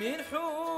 من حور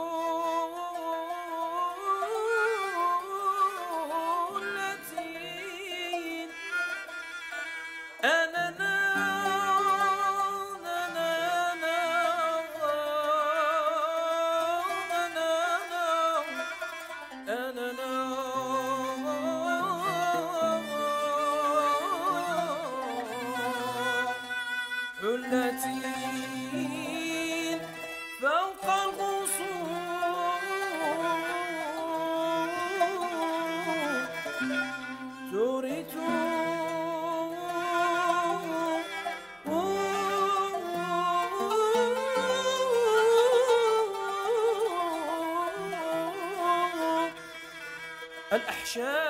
action.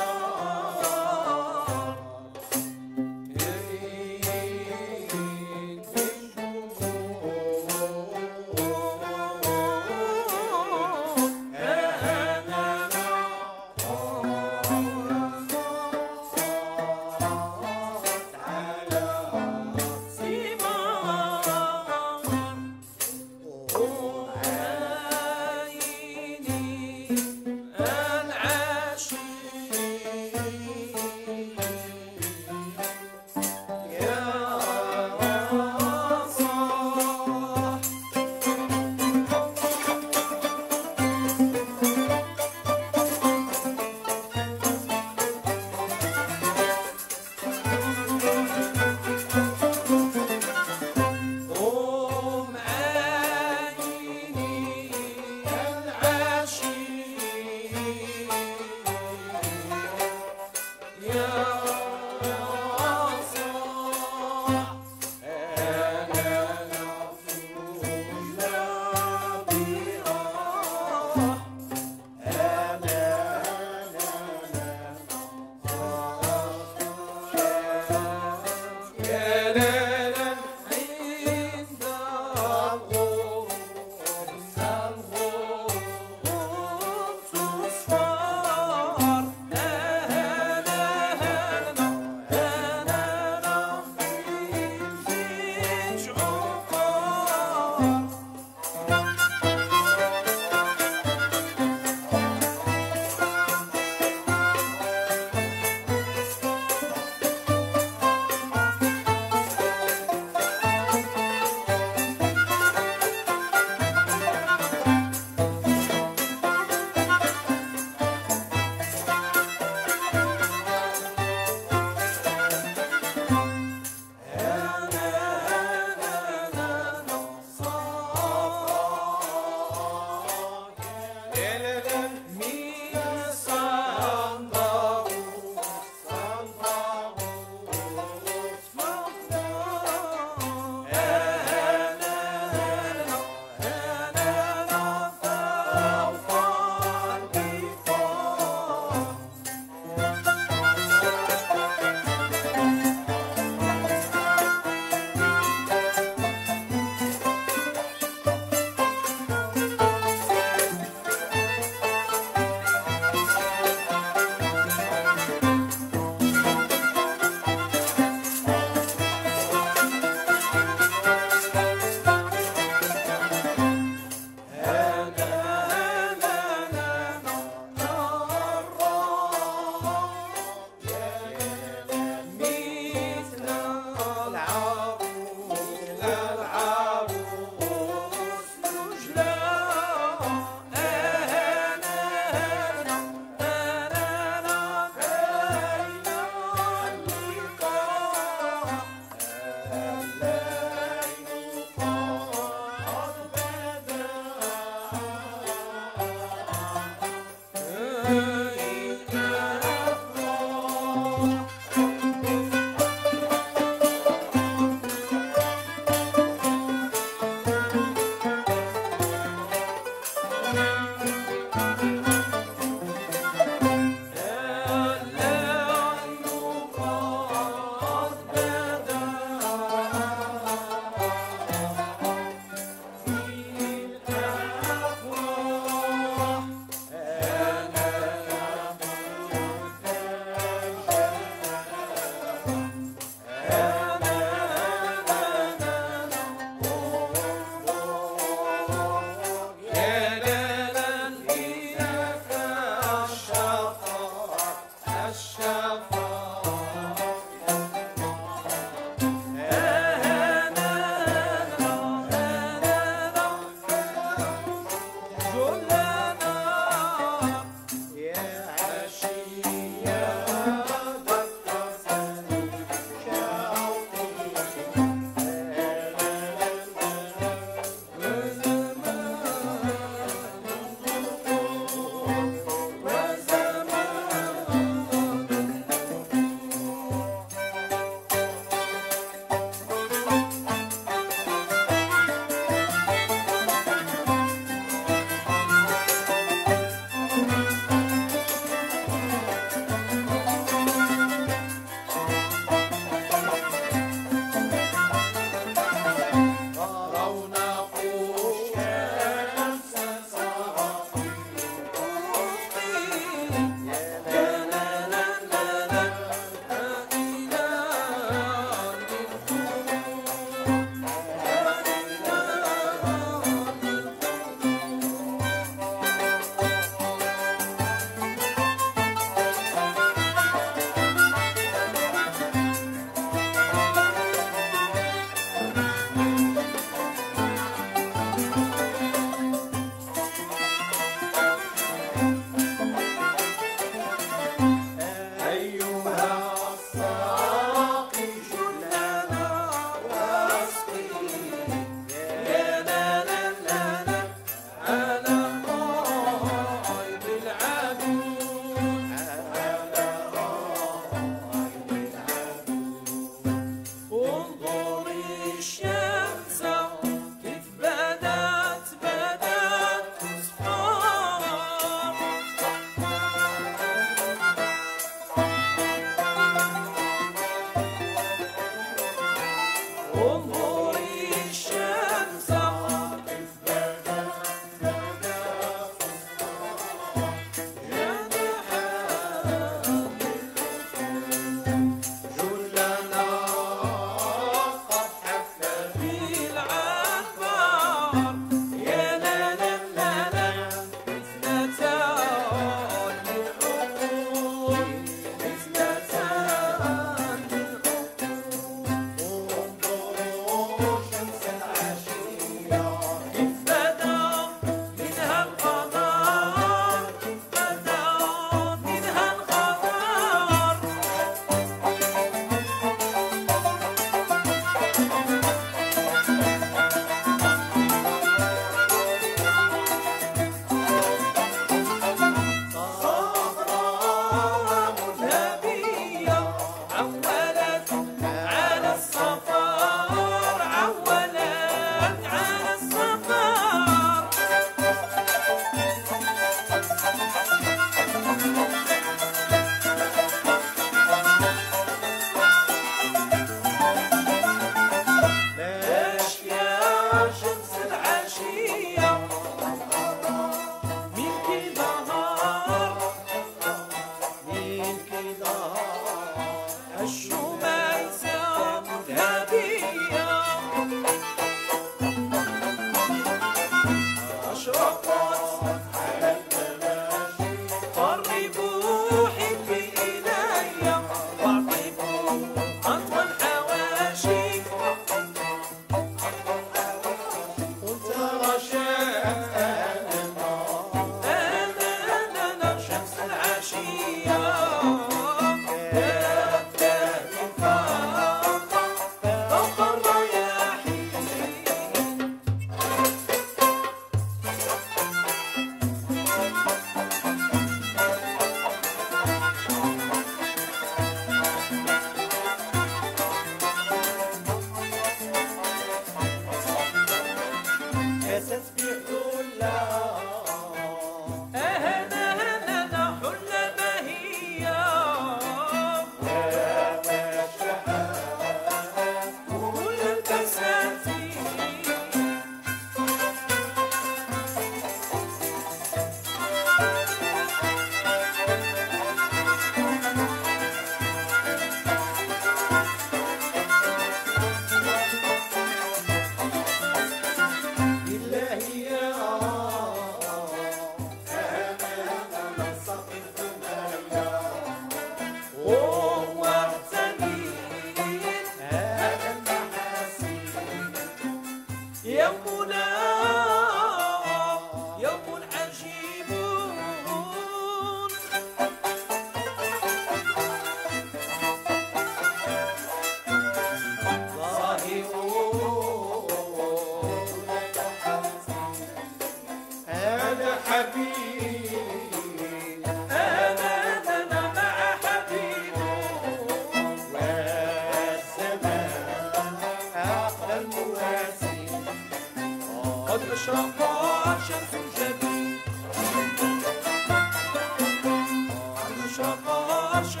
nasze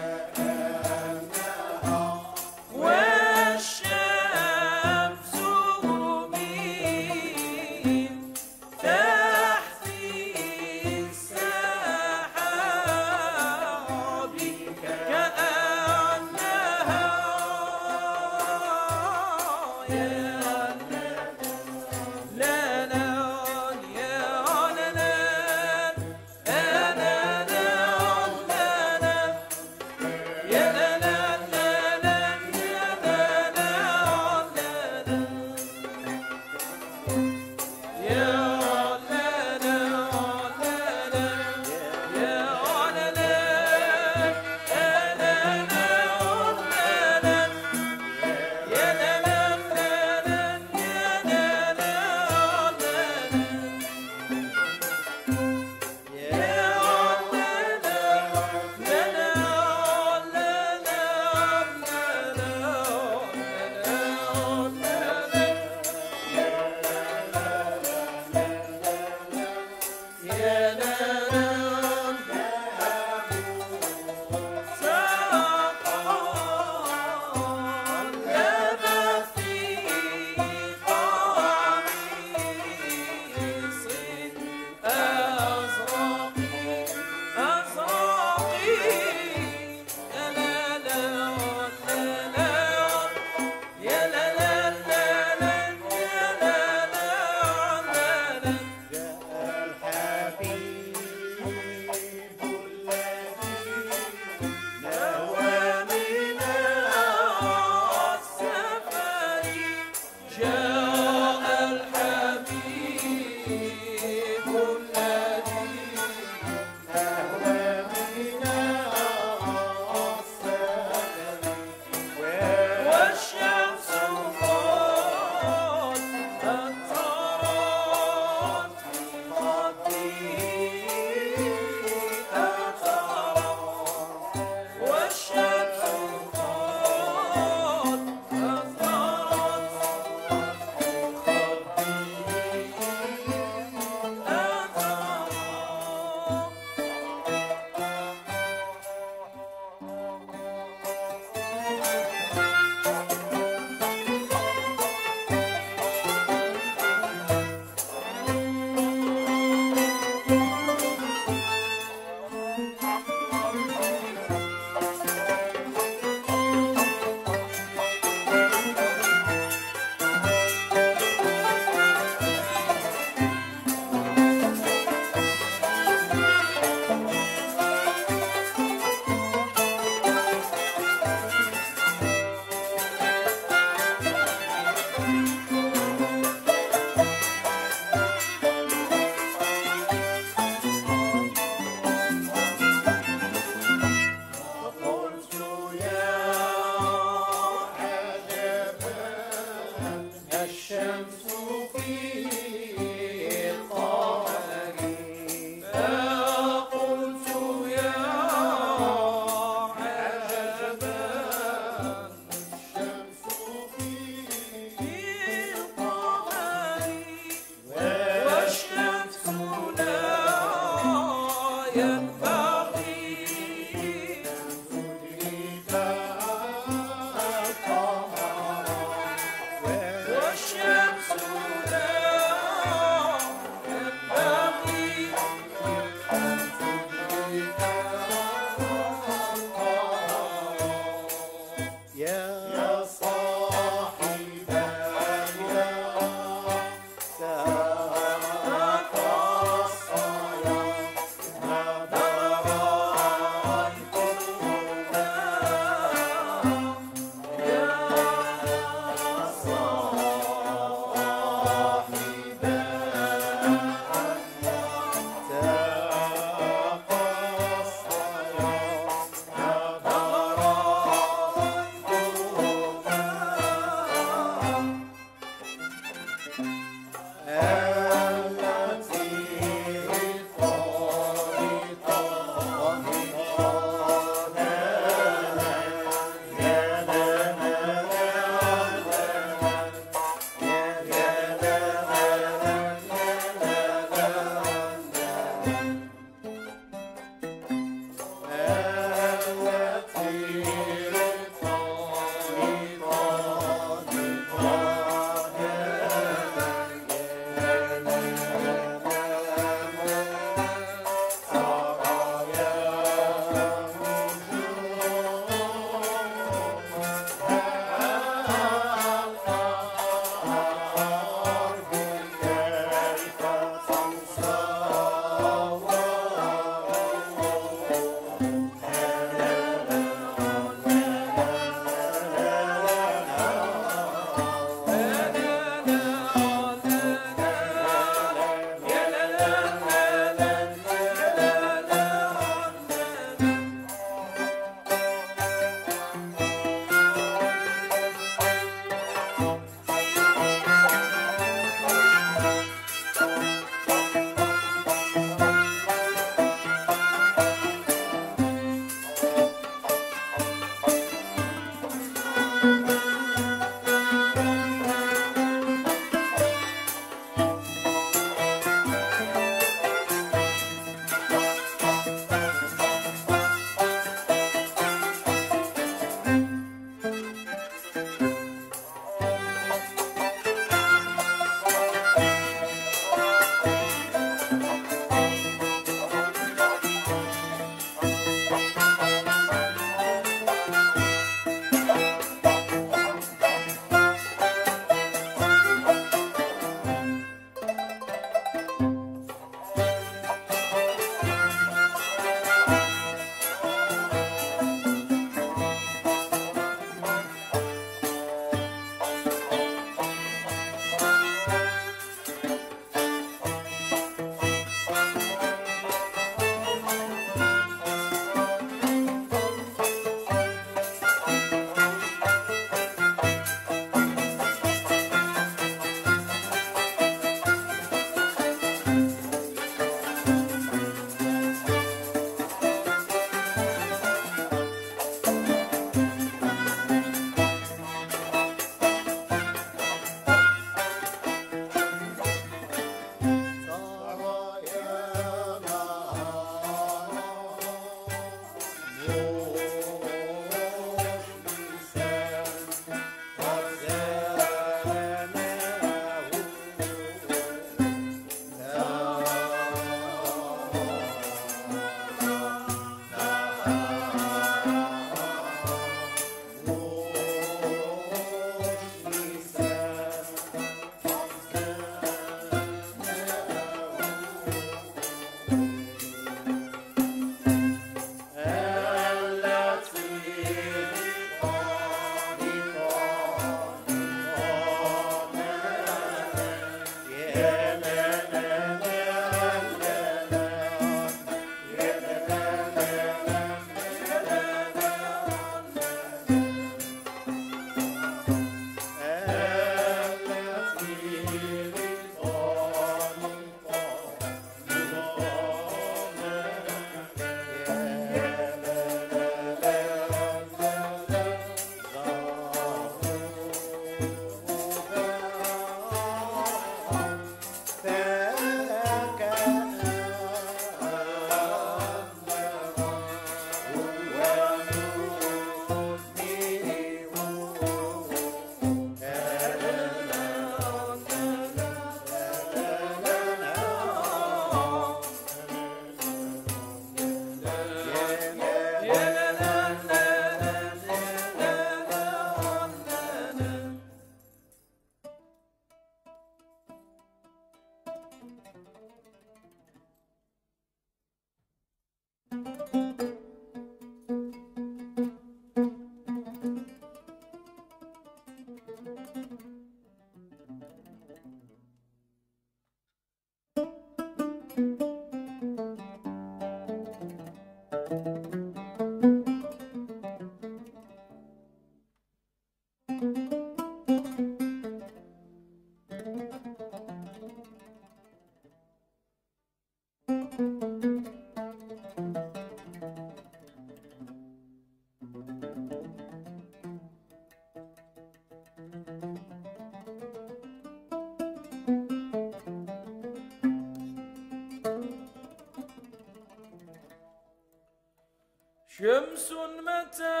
شمس متى؟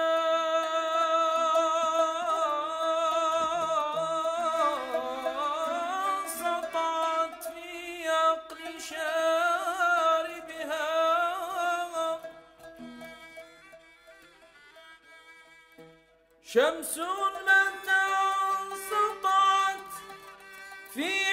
سطعت في عقل شاربها. شمس متى سطعت في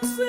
Say